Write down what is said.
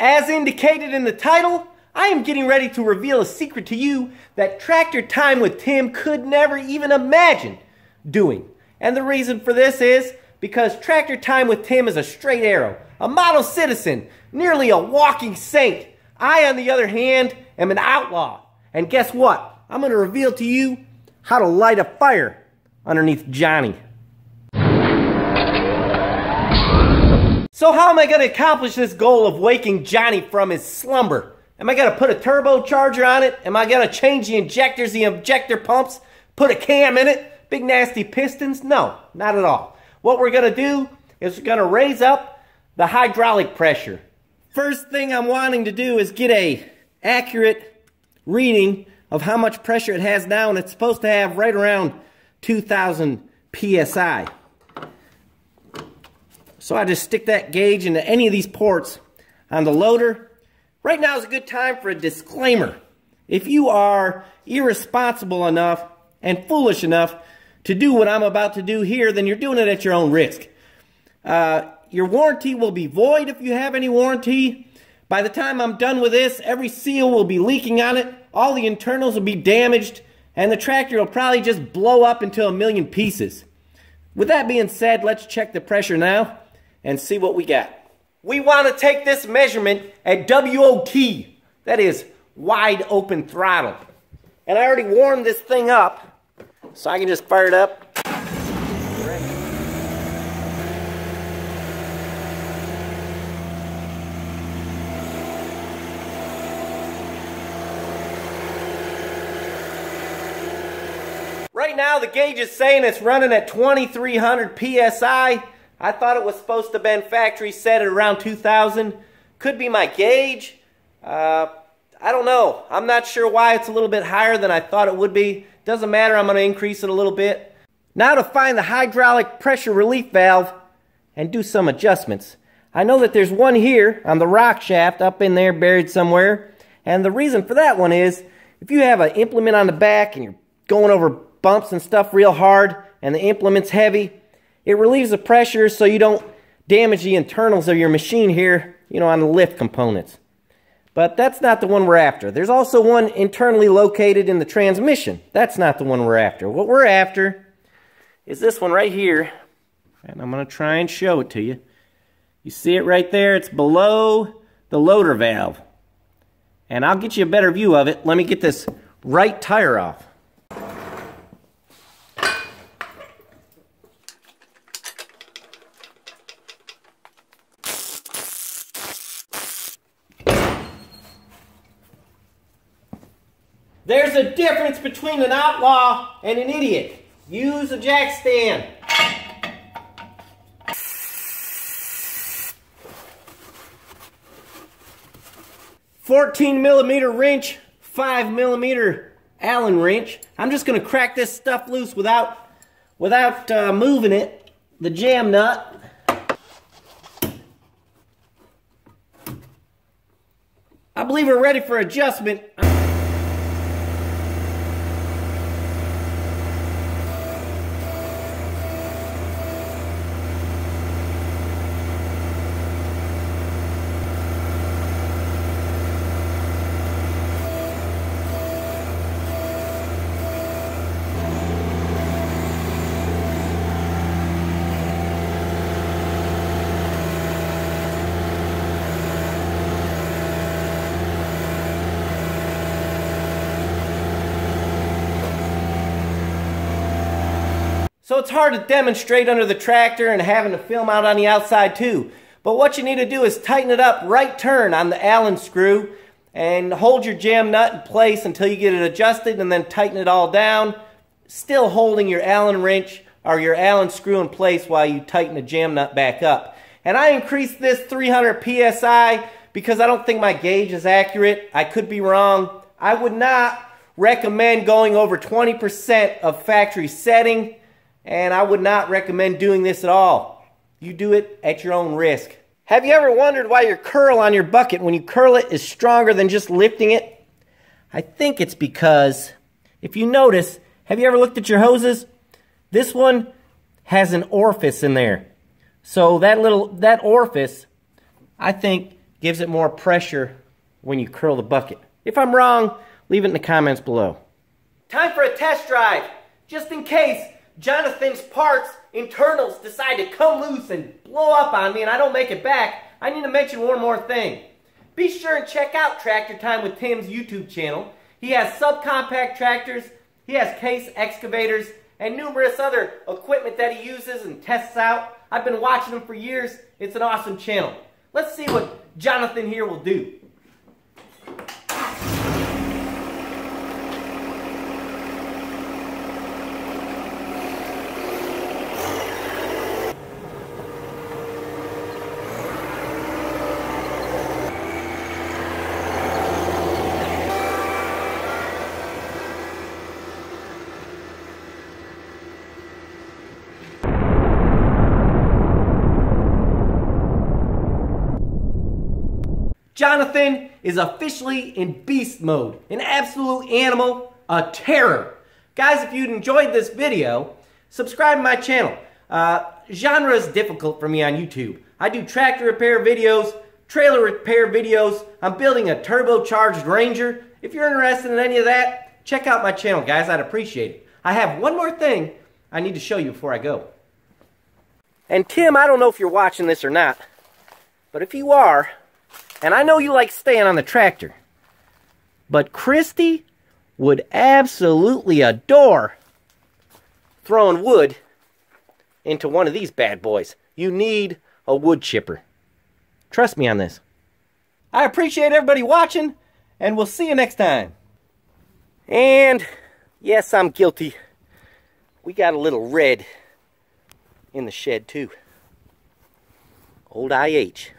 As indicated in the title, I am getting ready to reveal a secret to you that Tractor Time with Tim could never even imagine doing. And the reason for this is because Tractor Time with Tim is a straight arrow, a model citizen, nearly a walking saint. I, on the other hand, am an outlaw. And guess what? I'm going to reveal to you how to light a fire underneath Johnny. So how am I going to accomplish this goal of waking Johnny from his slumber? Am I going to put a turbocharger on it? Am I going to change the injectors, the injector pumps, put a cam in it, big nasty pistons? No, not at all. What we're going to do is we're going to raise up the hydraulic pressure. First thing I'm wanting to do is get a accurate reading of how much pressure it has now, and it's supposed to have right around 2,000 psi. So I just stick that gauge into any of these ports on the loader. Right now is a good time for a disclaimer. If you are irresponsible enough and foolish enough to do what I'm about to do here, then you're doing it at your own risk. Uh, your warranty will be void if you have any warranty. By the time I'm done with this, every seal will be leaking on it, all the internals will be damaged, and the tractor will probably just blow up into a million pieces. With that being said, let's check the pressure now and see what we got. We want to take this measurement at WOT, that is wide open throttle. And I already warmed this thing up, so I can just fire it up. Right now the gauge is saying it's running at 2300 PSI. I thought it was supposed to been factory set at around 2000. Could be my gauge. Uh, I don't know. I'm not sure why it's a little bit higher than I thought it would be. Doesn't matter. I'm going to increase it a little bit. Now to find the hydraulic pressure relief valve and do some adjustments. I know that there's one here on the rock shaft up in there buried somewhere. And the reason for that one is if you have an implement on the back and you're going over bumps and stuff real hard and the implement's heavy, it relieves the pressure so you don't damage the internals of your machine here, you know, on the lift components. But that's not the one we're after. There's also one internally located in the transmission. That's not the one we're after. What we're after is this one right here. And I'm going to try and show it to you. You see it right there? It's below the loader valve. And I'll get you a better view of it. Let me get this right tire off. There's a difference between an outlaw and an idiot. Use a jack stand. Fourteen millimeter wrench, five millimeter Allen wrench. I'm just gonna crack this stuff loose without without uh, moving it. The jam nut. I believe we're ready for adjustment. So it's hard to demonstrate under the tractor and having to film out on the outside too. But what you need to do is tighten it up right turn on the Allen screw and hold your jam nut in place until you get it adjusted and then tighten it all down. Still holding your Allen wrench or your Allen screw in place while you tighten the jam nut back up. And I increased this 300 PSI because I don't think my gauge is accurate. I could be wrong. I would not recommend going over 20% of factory setting and I would not recommend doing this at all. You do it at your own risk. Have you ever wondered why your curl on your bucket, when you curl it, is stronger than just lifting it? I think it's because, if you notice, have you ever looked at your hoses? This one has an orifice in there. So that little, that orifice, I think, gives it more pressure when you curl the bucket. If I'm wrong, leave it in the comments below. Time for a test drive, just in case Jonathan's parts, internals, decide to come loose and blow up on me and I don't make it back. I need to mention one more thing. Be sure and check out Tractor Time with Tim's YouTube channel. He has subcompact tractors, he has case excavators, and numerous other equipment that he uses and tests out. I've been watching him for years. It's an awesome channel. Let's see what Jonathan here will do. Jonathan is officially in beast mode, an absolute animal, a terror. Guys, if you enjoyed this video, subscribe to my channel. Uh, genre is difficult for me on YouTube. I do tractor repair videos, trailer repair videos. I'm building a turbocharged Ranger. If you're interested in any of that, check out my channel, guys. I'd appreciate it. I have one more thing I need to show you before I go. And Tim, I don't know if you're watching this or not, but if you are, and I know you like staying on the tractor. But Christy would absolutely adore throwing wood into one of these bad boys. You need a wood chipper. Trust me on this. I appreciate everybody watching, and we'll see you next time. And yes, I'm guilty. We got a little red in the shed too. Old IH.